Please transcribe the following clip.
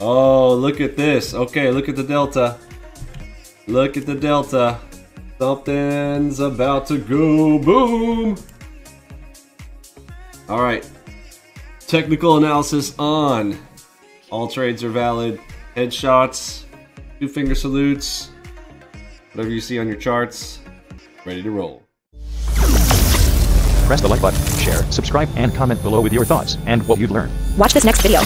Oh, look at this. Okay, look at the delta. Look at the delta. Something's about to go boom. All right. Technical analysis on. All trades are valid. Headshots, two finger salutes, whatever you see on your charts. Ready to roll. Press the like button, share, subscribe, and comment below with your thoughts and what you've learned. Watch this next video.